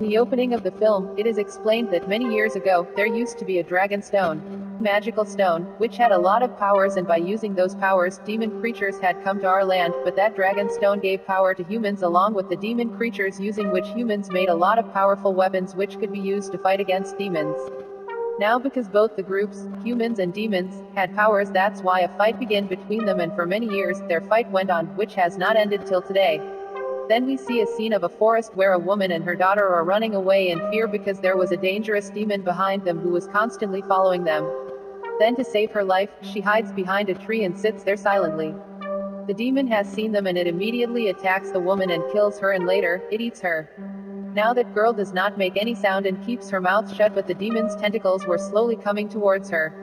In the opening of the film, it is explained that many years ago, there used to be a dragon stone, magical stone, which had a lot of powers and by using those powers, demon creatures had come to our land, but that dragon stone gave power to humans along with the demon creatures using which humans made a lot of powerful weapons which could be used to fight against demons. Now because both the groups, humans and demons, had powers that's why a fight began between them and for many years, their fight went on, which has not ended till today. Then we see a scene of a forest where a woman and her daughter are running away in fear because there was a dangerous demon behind them who was constantly following them. Then to save her life, she hides behind a tree and sits there silently. The demon has seen them and it immediately attacks the woman and kills her and later, it eats her. Now that girl does not make any sound and keeps her mouth shut but the demon's tentacles were slowly coming towards her.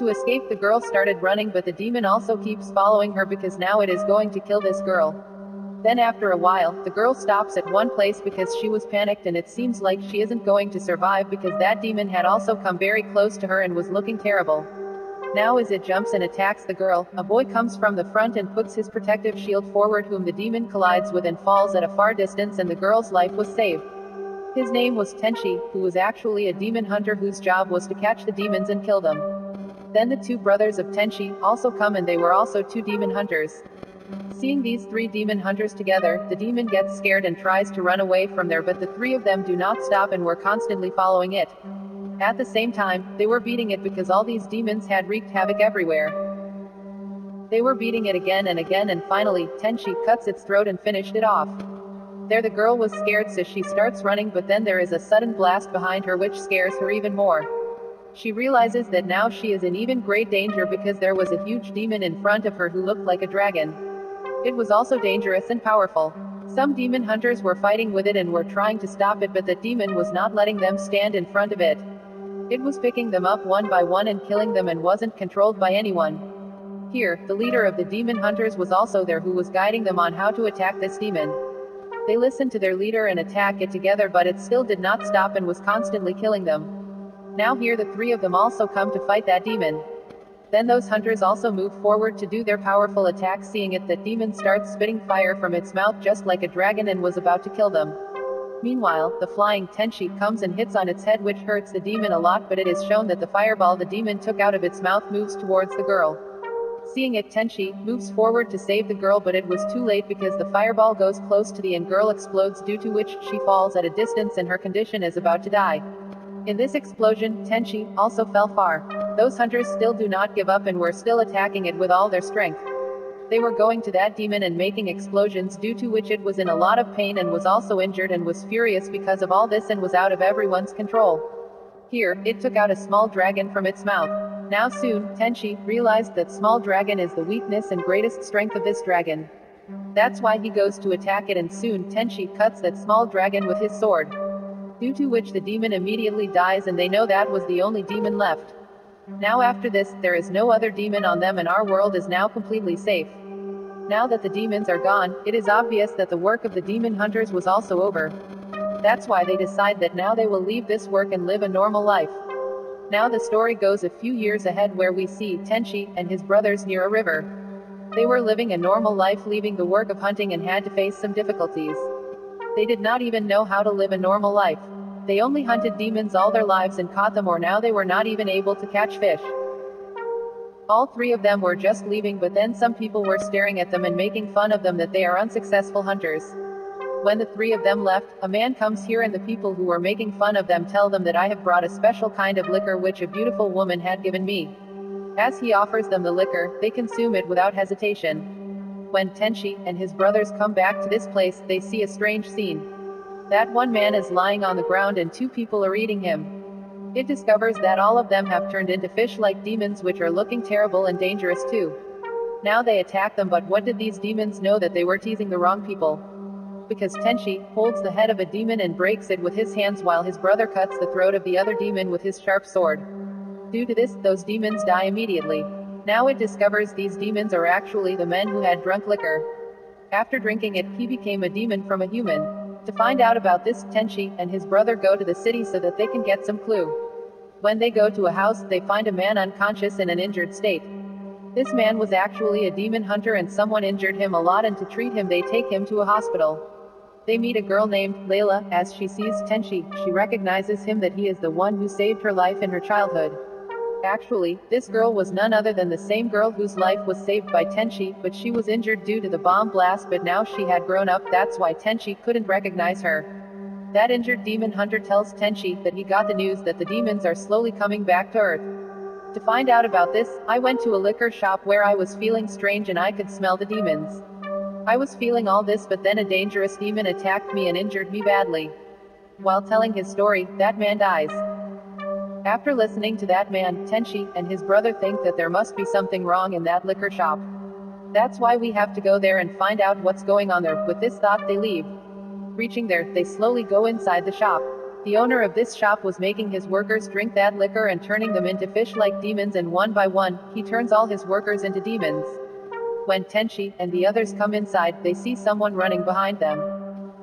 To escape the girl started running but the demon also keeps following her because now it is going to kill this girl. Then after a while, the girl stops at one place because she was panicked and it seems like she isn't going to survive because that demon had also come very close to her and was looking terrible. Now as it jumps and attacks the girl, a boy comes from the front and puts his protective shield forward whom the demon collides with and falls at a far distance and the girl's life was saved. His name was Tenchi, who was actually a demon hunter whose job was to catch the demons and kill them. Then the two brothers of Tenchi also come and they were also two demon hunters. Seeing these three demon hunters together, the demon gets scared and tries to run away from there but the three of them do not stop and were constantly following it. At the same time, they were beating it because all these demons had wreaked havoc everywhere. They were beating it again and again and finally, Tenchi cuts its throat and finished it off. There the girl was scared so she starts running but then there is a sudden blast behind her which scares her even more. She realizes that now she is in even great danger because there was a huge demon in front of her who looked like a dragon. It was also dangerous and powerful. Some demon hunters were fighting with it and were trying to stop it but the demon was not letting them stand in front of it. It was picking them up one by one and killing them and wasn't controlled by anyone. Here, the leader of the demon hunters was also there who was guiding them on how to attack this demon. They listened to their leader and attack it together but it still did not stop and was constantly killing them. Now here the three of them also come to fight that demon. Then those hunters also move forward to do their powerful attack seeing it that demon starts spitting fire from its mouth just like a dragon and was about to kill them. Meanwhile, the flying Tenchi comes and hits on its head which hurts the demon a lot but it is shown that the fireball the demon took out of its mouth moves towards the girl. Seeing it Tenchi moves forward to save the girl but it was too late because the fireball goes close to the and girl explodes due to which she falls at a distance and her condition is about to die. In this explosion, Tenchi also fell far. Those hunters still do not give up and were still attacking it with all their strength. They were going to that demon and making explosions due to which it was in a lot of pain and was also injured and was furious because of all this and was out of everyone's control. Here, it took out a small dragon from its mouth. Now soon, Tenchi realized that small dragon is the weakness and greatest strength of this dragon. That's why he goes to attack it and soon Tenchi cuts that small dragon with his sword due to which the demon immediately dies and they know that was the only demon left. Now after this, there is no other demon on them and our world is now completely safe. Now that the demons are gone, it is obvious that the work of the demon hunters was also over. That's why they decide that now they will leave this work and live a normal life. Now the story goes a few years ahead where we see Tenchi and his brothers near a river. They were living a normal life leaving the work of hunting and had to face some difficulties. They did not even know how to live a normal life. They only hunted demons all their lives and caught them or now they were not even able to catch fish. All three of them were just leaving but then some people were staring at them and making fun of them that they are unsuccessful hunters. When the three of them left, a man comes here and the people who were making fun of them tell them that I have brought a special kind of liquor which a beautiful woman had given me. As he offers them the liquor, they consume it without hesitation. When Tenchi and his brothers come back to this place, they see a strange scene. That one man is lying on the ground and two people are eating him. It discovers that all of them have turned into fish like demons which are looking terrible and dangerous too. Now they attack them but what did these demons know that they were teasing the wrong people? Because Tenchi holds the head of a demon and breaks it with his hands while his brother cuts the throat of the other demon with his sharp sword. Due to this, those demons die immediately. Now it discovers these demons are actually the men who had drunk liquor. After drinking it, he became a demon from a human. To find out about this, Tenchi and his brother go to the city so that they can get some clue. When they go to a house, they find a man unconscious in an injured state. This man was actually a demon hunter and someone injured him a lot and to treat him they take him to a hospital. They meet a girl named Layla. As she sees Tenchi, she recognizes him that he is the one who saved her life in her childhood. Actually, this girl was none other than the same girl whose life was saved by Tenchi, but she was injured due to the bomb blast but now she had grown up that's why Tenchi couldn't recognize her. That injured demon hunter tells Tenchi that he got the news that the demons are slowly coming back to Earth. To find out about this, I went to a liquor shop where I was feeling strange and I could smell the demons. I was feeling all this but then a dangerous demon attacked me and injured me badly. While telling his story, that man dies. After listening to that man, Tenchi and his brother think that there must be something wrong in that liquor shop. That's why we have to go there and find out what's going on there. With this thought, they leave. Reaching there, they slowly go inside the shop. The owner of this shop was making his workers drink that liquor and turning them into fish like demons, and one by one, he turns all his workers into demons. When Tenchi and the others come inside, they see someone running behind them.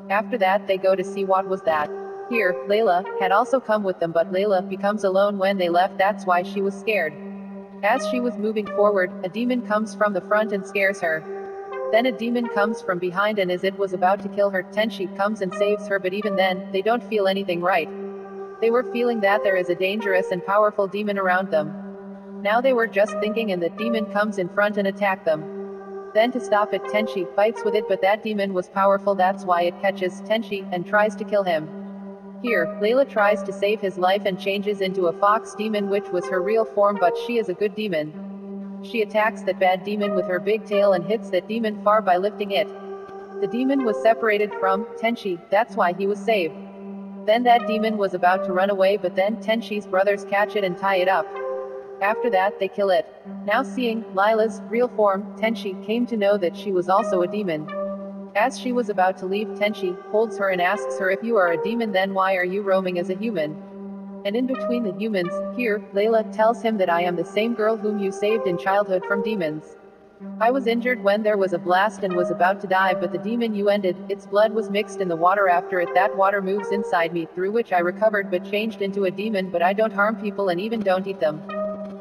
After that, they go to see what was that. Here, Layla had also come with them, but Layla becomes alone when they left, that's why she was scared. As she was moving forward, a demon comes from the front and scares her. Then a demon comes from behind, and as it was about to kill her, Tenchi comes and saves her, but even then, they don't feel anything right. They were feeling that there is a dangerous and powerful demon around them. Now they were just thinking, and that demon comes in front and attack them. Then to stop it, Tenchi fights with it, but that demon was powerful, that's why it catches Tenchi and tries to kill him. Here, Layla tries to save his life and changes into a fox demon which was her real form but she is a good demon. She attacks that bad demon with her big tail and hits that demon far by lifting it. The demon was separated from Tenchi, that's why he was saved. Then that demon was about to run away but then Tenchi's brothers catch it and tie it up. After that they kill it. Now seeing Layla's real form, Tenchi came to know that she was also a demon. As she was about to leave, Tenchi holds her and asks her if you are a demon then why are you roaming as a human? And in between the humans, here, Layla tells him that I am the same girl whom you saved in childhood from demons. I was injured when there was a blast and was about to die but the demon you ended, its blood was mixed in the water after it that water moves inside me through which I recovered but changed into a demon but I don't harm people and even don't eat them.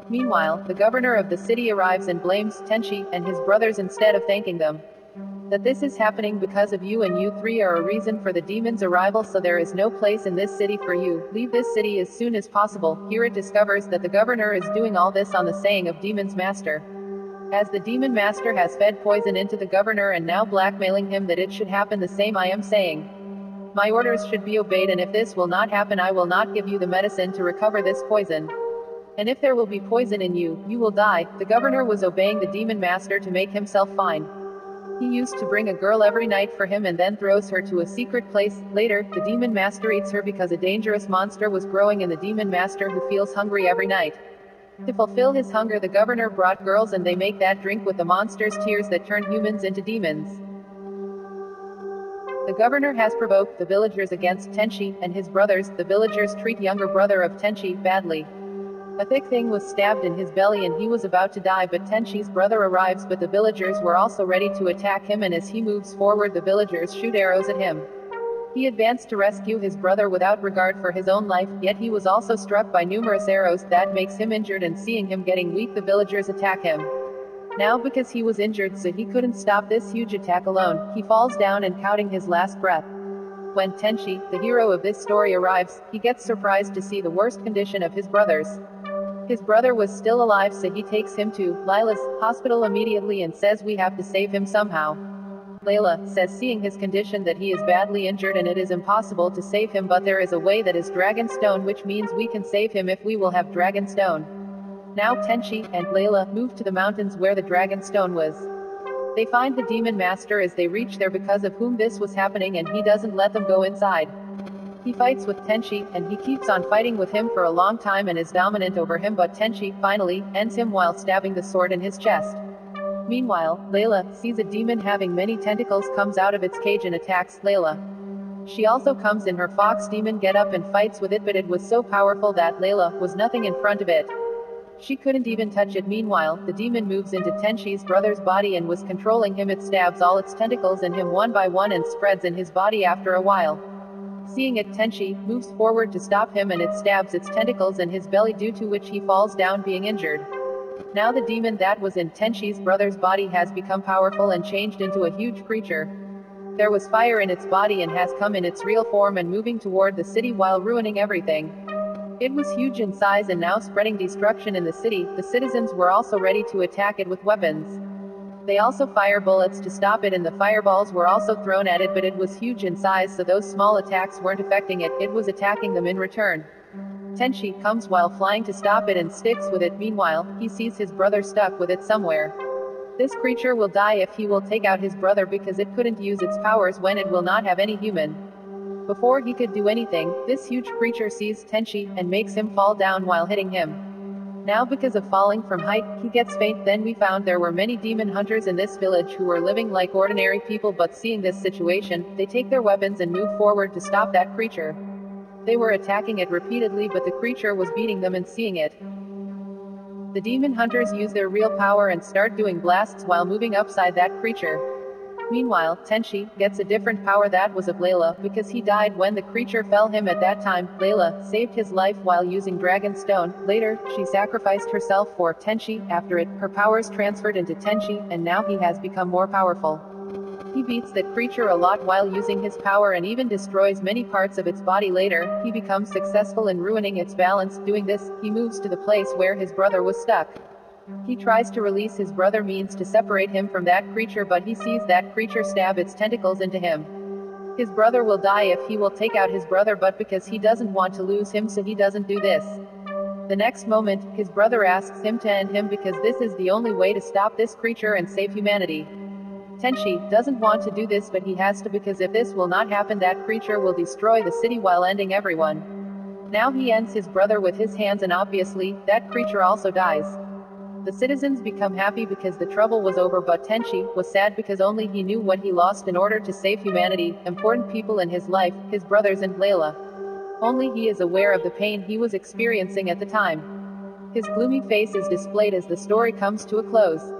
Meanwhile, the governor of the city arrives and blames Tenchi and his brothers instead of thanking them that this is happening because of you and you three are a reason for the demon's arrival so there is no place in this city for you, leave this city as soon as possible, here it discovers that the governor is doing all this on the saying of demon's master. As the demon master has fed poison into the governor and now blackmailing him that it should happen the same I am saying. My orders should be obeyed and if this will not happen I will not give you the medicine to recover this poison. And if there will be poison in you, you will die. The governor was obeying the demon master to make himself fine. He used to bring a girl every night for him and then throws her to a secret place. Later, the demon master eats her because a dangerous monster was growing in the demon master who feels hungry every night. To fulfill his hunger, the governor brought girls and they make that drink with the monster's tears that turn humans into demons. The governor has provoked the villagers against Tenchi and his brothers. The villagers treat younger brother of Tenchi badly. A thick thing was stabbed in his belly and he was about to die but Tenchi's brother arrives but the villagers were also ready to attack him and as he moves forward the villagers shoot arrows at him. He advanced to rescue his brother without regard for his own life, yet he was also struck by numerous arrows that makes him injured and seeing him getting weak the villagers attack him. Now because he was injured so he couldn't stop this huge attack alone, he falls down and counting his last breath. When Tenchi, the hero of this story arrives, he gets surprised to see the worst condition of his brothers. His brother was still alive so he takes him to Lila's hospital immediately and says we have to save him somehow. Layla says seeing his condition that he is badly injured and it is impossible to save him but there is a way that is dragon stone which means we can save him if we will have dragon stone. Now Tenchi and Layla move to the mountains where the dragon stone was. They find the demon master as they reach there because of whom this was happening and he doesn't let them go inside. He fights with Tenchi, and he keeps on fighting with him for a long time and is dominant over him but Tenchi, finally, ends him while stabbing the sword in his chest. Meanwhile, Layla sees a demon having many tentacles comes out of its cage and attacks Layla. She also comes in her fox demon get up and fights with it but it was so powerful that Layla was nothing in front of it. She couldn't even touch it meanwhile, the demon moves into Tenchi's brother's body and was controlling him it stabs all its tentacles in him one by one and spreads in his body after a while. Seeing it Tenchi moves forward to stop him and it stabs its tentacles in his belly due to which he falls down being injured. Now the demon that was in Tenchi's brother's body has become powerful and changed into a huge creature. There was fire in its body and has come in its real form and moving toward the city while ruining everything. It was huge in size and now spreading destruction in the city. The citizens were also ready to attack it with weapons. They also fire bullets to stop it and the fireballs were also thrown at it but it was huge in size so those small attacks weren't affecting it, it was attacking them in return. Tenchi comes while flying to stop it and sticks with it meanwhile, he sees his brother stuck with it somewhere. This creature will die if he will take out his brother because it couldn't use its powers when it will not have any human. Before he could do anything, this huge creature sees Tenchi and makes him fall down while hitting him. Now because of falling from height, he gets faint then we found there were many demon hunters in this village who were living like ordinary people but seeing this situation, they take their weapons and move forward to stop that creature. They were attacking it repeatedly but the creature was beating them and seeing it. The demon hunters use their real power and start doing blasts while moving upside that creature. Meanwhile, Tenchi gets a different power that was of Layla, because he died when the creature fell him at that time. Layla saved his life while using Dragon Stone. Later, she sacrificed herself for Tenchi. After it, her powers transferred into Tenchi, and now he has become more powerful. He beats that creature a lot while using his power and even destroys many parts of its body later. He becomes successful in ruining its balance. Doing this, he moves to the place where his brother was stuck. He tries to release his brother means to separate him from that creature but he sees that creature stab its tentacles into him. His brother will die if he will take out his brother but because he doesn't want to lose him so he doesn't do this. The next moment, his brother asks him to end him because this is the only way to stop this creature and save humanity. Tenchi doesn't want to do this but he has to because if this will not happen that creature will destroy the city while ending everyone. Now he ends his brother with his hands and obviously, that creature also dies. The citizens become happy because the trouble was over but Tenchi was sad because only he knew what he lost in order to save humanity, important people in his life, his brothers and Layla. Only he is aware of the pain he was experiencing at the time. His gloomy face is displayed as the story comes to a close.